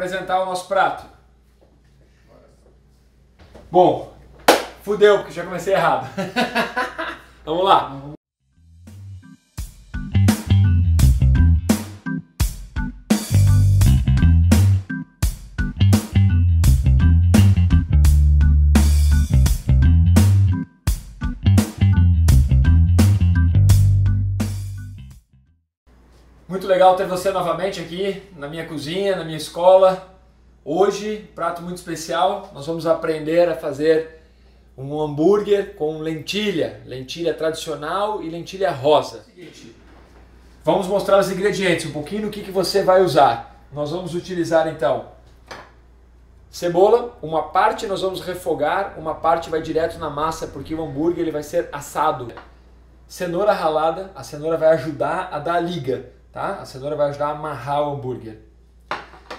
apresentar o nosso prato. Bom, fudeu porque já comecei errado. Vamos lá. Legal ter você novamente aqui na minha cozinha, na minha escola. Hoje, prato muito especial, nós vamos aprender a fazer um hambúrguer com lentilha, lentilha tradicional e lentilha rosa. Vamos mostrar os ingredientes, um pouquinho do que, que você vai usar. Nós vamos utilizar então cebola, uma parte nós vamos refogar, uma parte vai direto na massa porque o hambúrguer ele vai ser assado. Cenoura ralada, a cenoura vai ajudar a dar liga tá? A cenoura vai ajudar a amarrar o hambúrguer.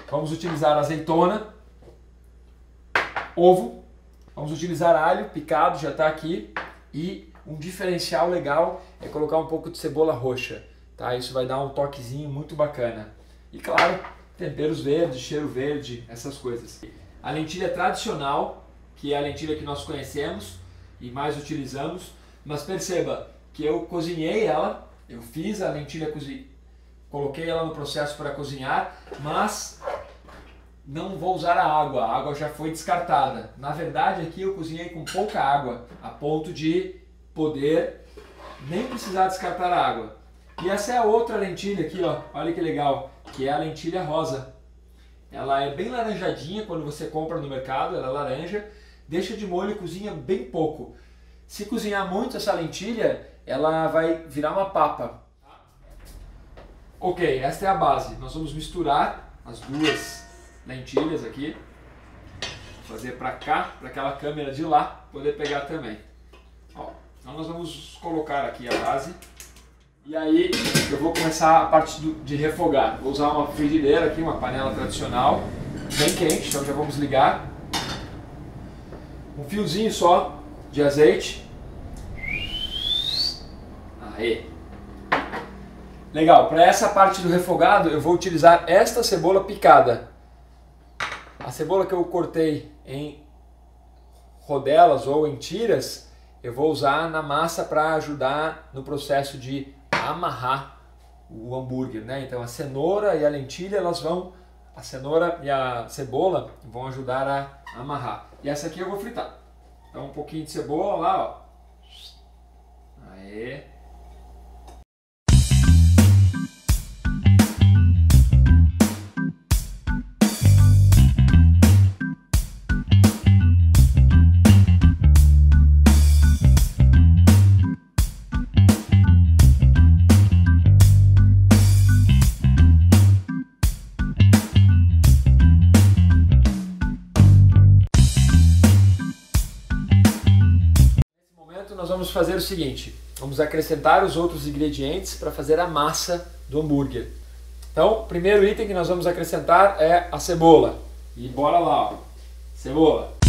Vamos utilizar azeitona, ovo, vamos utilizar alho picado, já está aqui, e um diferencial legal é colocar um pouco de cebola roxa, tá? Isso vai dar um toquezinho muito bacana. E claro, temperos verdes, cheiro verde, essas coisas. A lentilha tradicional, que é a lentilha que nós conhecemos e mais utilizamos, mas perceba que eu cozinhei ela, eu fiz a lentilha coloquei ela no processo para cozinhar, mas não vou usar a água, a água já foi descartada. Na verdade, aqui eu cozinhei com pouca água, a ponto de poder nem precisar descartar a água. E essa é a outra lentilha aqui, ó. olha que legal, que é a lentilha rosa. Ela é bem laranjadinha quando você compra no mercado, ela é laranja, deixa de molho e cozinha bem pouco. Se cozinhar muito essa lentilha, ela vai virar uma papa. Ok, esta é a base. Nós vamos misturar as duas lentilhas aqui. Fazer para cá, para aquela câmera de lá poder pegar também. Ó, então nós vamos colocar aqui a base. E aí eu vou começar a parte do, de refogar. Vou usar uma frigideira aqui, uma panela tradicional, bem quente, então já vamos ligar. Um fiozinho só de azeite. Aí. Legal, para essa parte do refogado eu vou utilizar esta cebola picada. A cebola que eu cortei em rodelas ou em tiras, eu vou usar na massa para ajudar no processo de amarrar o hambúrguer, né? Então a cenoura e a lentilha, elas vão, a cenoura e a cebola vão ajudar a amarrar. E essa aqui eu vou fritar. Então um pouquinho de cebola lá, ó. Aê. Vamos fazer o seguinte: vamos acrescentar os outros ingredientes para fazer a massa do hambúrguer. Então, o primeiro item que nós vamos acrescentar é a cebola. E bora lá, ó. cebola.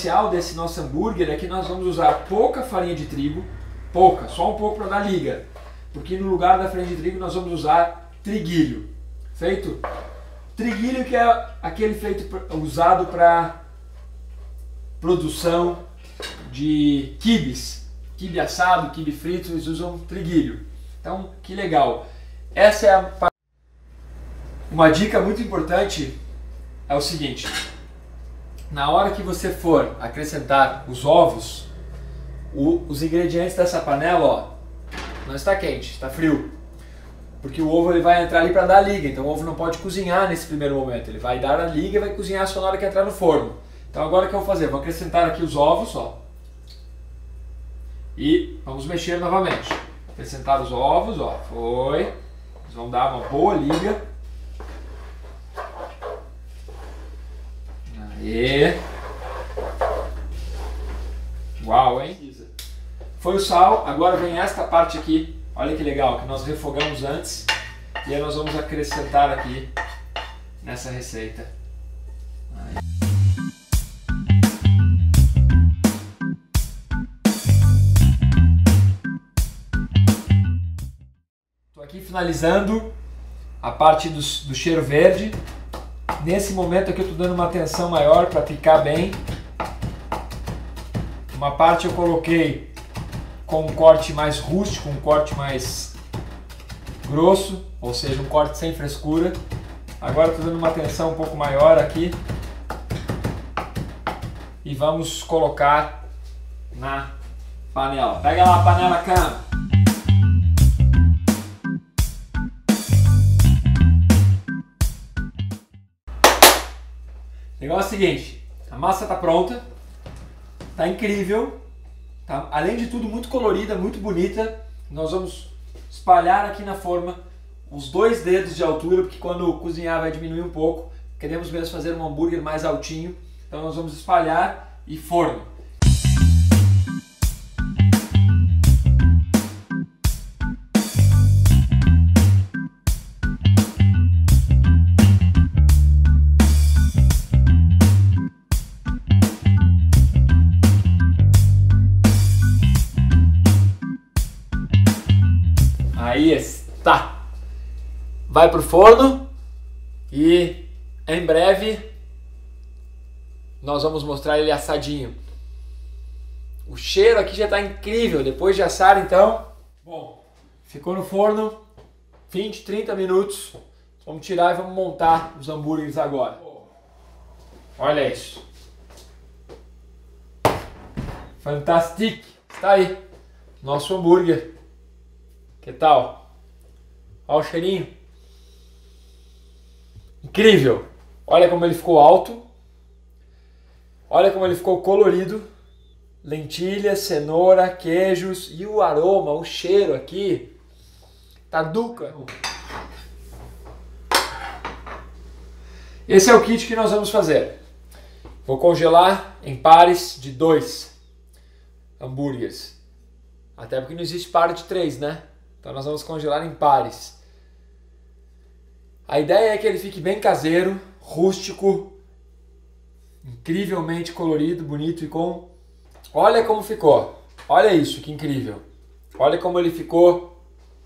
Diferencial desse nosso hambúrguer é que nós vamos usar pouca farinha de trigo, pouca, só um pouco para dar liga. Porque no lugar da farinha de trigo nós vamos usar triguilho. Feito? Triguilho que é aquele feito usado para produção de quibes. Quibe assado, quibe frito, eles usam triguilho. Então, que legal. Essa é a uma dica muito importante é o seguinte, na hora que você for acrescentar os ovos, o, os ingredientes dessa panela, ó, não está quente, está frio. Porque o ovo ele vai entrar ali para dar a liga, então o ovo não pode cozinhar nesse primeiro momento. Ele vai dar a liga e vai cozinhar só na hora que entrar no forno. Então agora o que eu vou fazer? Vou acrescentar aqui os ovos, ó. E vamos mexer novamente. Acrescentar os ovos, ó, foi. Eles vão dar uma boa liga. Aê. Uau, hein? Foi o sal, agora vem esta parte aqui. Olha que legal, que nós refogamos antes. E aí nós vamos acrescentar aqui nessa receita. Estou aqui finalizando a parte do, do cheiro verde. Nesse momento aqui eu estou dando uma atenção maior para picar bem. Uma parte eu coloquei com um corte mais rústico, um corte mais grosso, ou seja, um corte sem frescura. Agora estou dando uma atenção um pouco maior aqui e vamos colocar na panela. Pega lá a panela, cama. O negócio é o seguinte, a massa está pronta, está incrível, tá? além de tudo muito colorida, muito bonita. Nós vamos espalhar aqui na forma uns dois dedos de altura, porque quando cozinhar vai diminuir um pouco. Queremos mesmo fazer um hambúrguer mais altinho, então nós vamos espalhar e forno. Aí está. Vai para o forno e em breve nós vamos mostrar ele assadinho. O cheiro aqui já está incrível. Depois de assar, então. Bom, ficou no forno 20, 30 minutos. Vamos tirar e vamos montar os hambúrgueres agora. Olha isso. Fantastic. Está aí. Nosso hambúrguer. Que tal? Olha o cheirinho. Incrível! Olha como ele ficou alto. Olha como ele ficou colorido. Lentilha, cenoura, queijos e o aroma, o cheiro aqui. Tá duca. Esse é o kit que nós vamos fazer. Vou congelar em pares de dois hambúrgueres. Até porque não existe par de três, né? Então nós vamos congelar em pares. A ideia é que ele fique bem caseiro, rústico, incrivelmente colorido, bonito e com. Olha como ficou. Olha isso, que incrível. Olha como ele ficou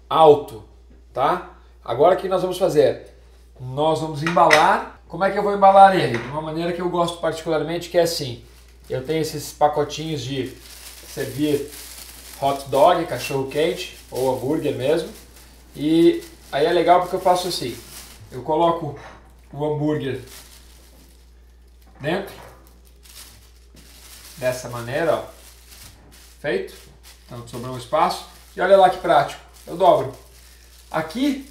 alto, tá? Agora o que nós vamos fazer? Nós vamos embalar. Como é que eu vou embalar ele? De uma maneira que eu gosto particularmente, que é assim. Eu tenho esses pacotinhos de servir hot dog, cachorro quente ou hambúrguer mesmo. E aí é legal porque eu faço assim. Eu coloco o hambúrguer dentro dessa maneira, ó. Feito. Então sobrou um espaço. E olha lá que prático. Eu dobro. Aqui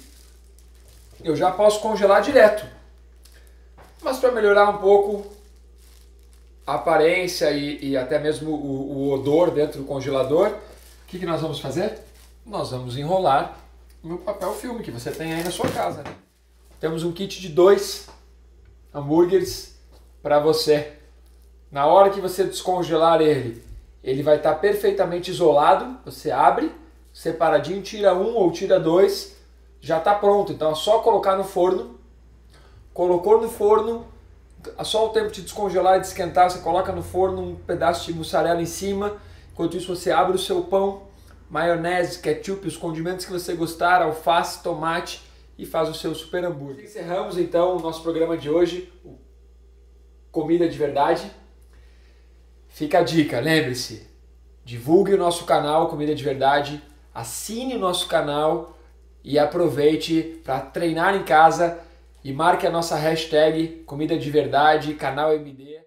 eu já posso congelar direto. Mas para melhorar um pouco a aparência e, e até mesmo o, o odor dentro do congelador, que, que nós vamos fazer? Nós vamos enrolar no papel filme que você tem aí na sua casa. Temos um kit de dois hambúrgueres para você. Na hora que você descongelar ele, ele vai estar tá perfeitamente isolado. Você abre, separadinho, tira um ou tira dois, já está pronto. Então é só colocar no forno. Colocou no forno, só o tempo de descongelar e de esquentar, você coloca no forno um pedaço de mussarela em cima Enquanto isso, você abre o seu pão, maionese, ketchup, os condimentos que você gostar, alface, tomate e faz o seu super hambúrguer. Encerramos então o nosso programa de hoje, Comida de Verdade. Fica a dica, lembre-se, divulgue o nosso canal Comida de Verdade, assine o nosso canal e aproveite para treinar em casa e marque a nossa hashtag Comida de Verdade, canal MD.